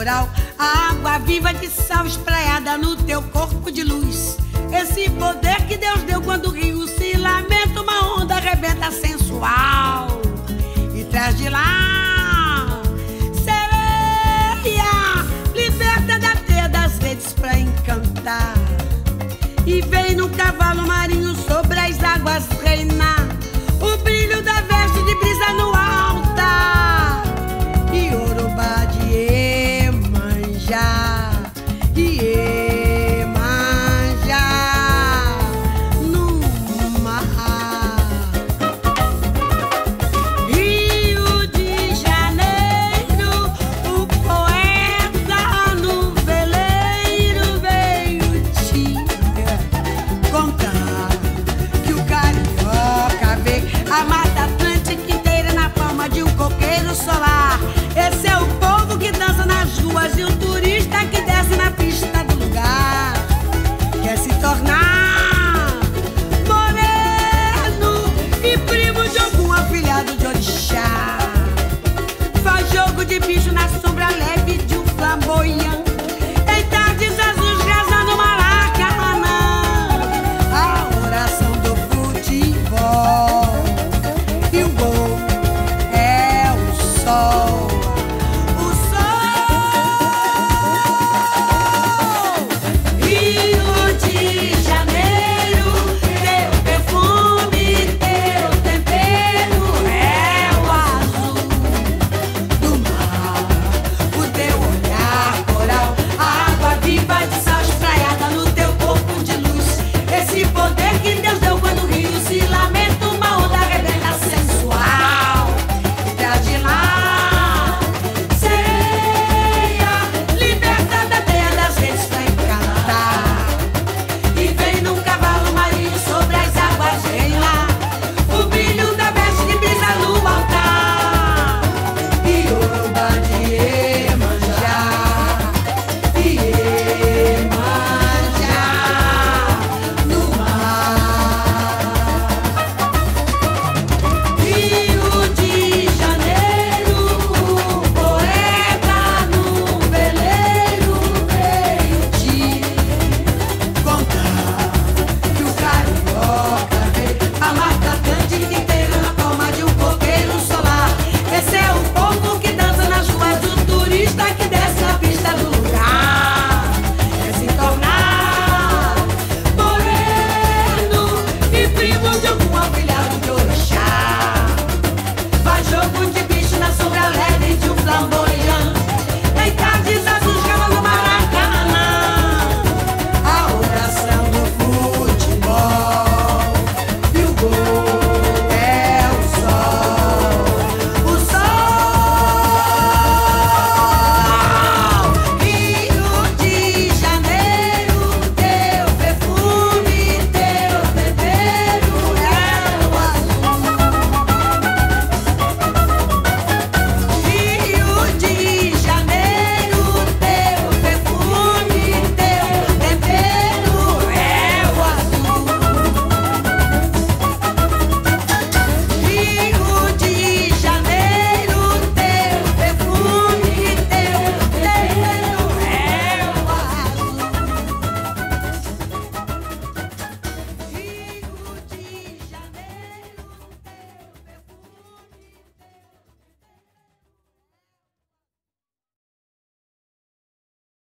litoral. A água viva de sal espraiada no teu corpo de luz. Esse poder ruas de um turista que desce na pista do lugar. Quer se tornar moreno e primo de algum afilhado de orixá. Faz jogo de bicho